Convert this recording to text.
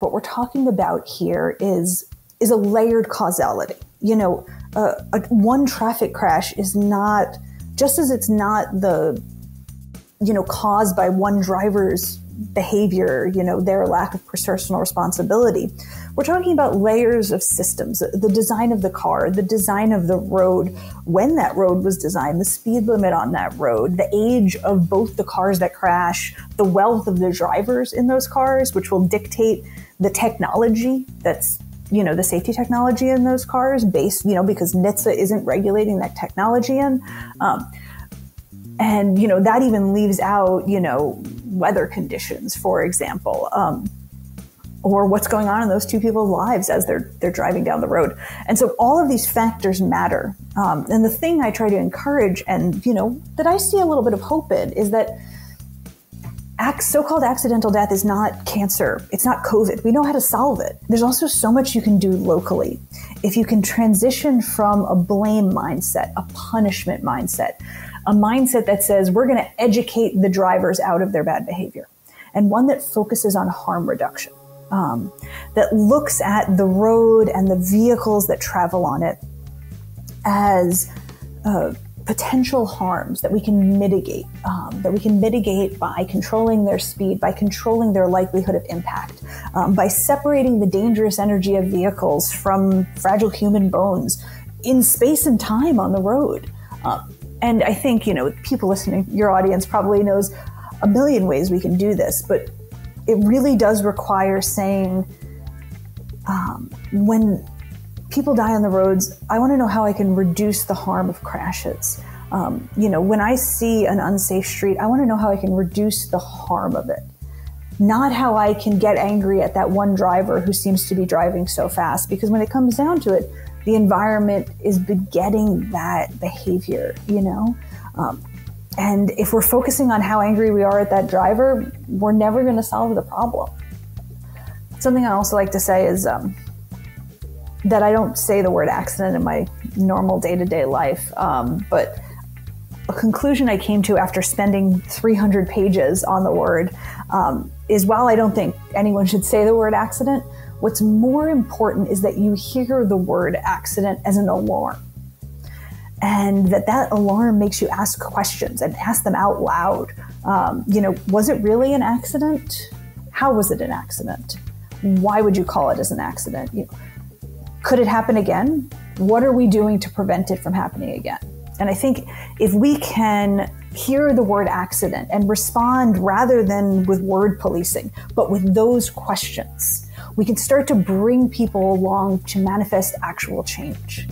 What we're talking about here is is a layered causality. You know, uh, a, one traffic crash is not just as it's not the you know caused by one driver's behavior, you know, their lack of personal responsibility. We're talking about layers of systems, the design of the car, the design of the road, when that road was designed, the speed limit on that road, the age of both the cars that crash, the wealth of the drivers in those cars, which will dictate the technology that's you know the safety technology in those cars based you know because NHTSA isn't regulating that technology in um, and you know that even leaves out you know weather conditions for example um, or what's going on in those two people's lives as they're they're driving down the road. And so all of these factors matter. Um, and the thing i try to encourage and you know that i see a little bit of hope in is that so-called accidental death is not cancer. It's not COVID. We know how to solve it. There's also so much you can do locally. If you can transition from a blame mindset, a punishment mindset, a mindset that says we're going to educate the drivers out of their bad behavior, and one that focuses on harm reduction, um, that looks at the road and the vehicles that travel on it as uh, potential harms that we can mitigate, um, that we can mitigate by controlling their speed, by controlling their likelihood of impact, um, by separating the dangerous energy of vehicles from fragile human bones in space and time on the road. Um, and I think, you know, people listening, your audience probably knows a million ways we can do this, but it really does require saying, um, when people die on the roads, I want to know how I can reduce the harm of crashes. Um, you know, when I see an unsafe street, I want to know how I can reduce the harm of it. Not how I can get angry at that one driver who seems to be driving so fast, because when it comes down to it, the environment is begetting that behavior, you know? Um, and if we're focusing on how angry we are at that driver, we're never going to solve the problem. Something I also like to say is, um, that I don't say the word accident in my normal day to day life. Um, but a conclusion I came to after spending 300 pages on the word um, is while I don't think anyone should say the word accident, what's more important is that you hear the word accident as an alarm. And that that alarm makes you ask questions and ask them out loud. Um, you know, was it really an accident? How was it an accident? Why would you call it as an accident? You know, could it happen again? What are we doing to prevent it from happening again? And I think if we can hear the word accident and respond rather than with word policing, but with those questions, we can start to bring people along to manifest actual change.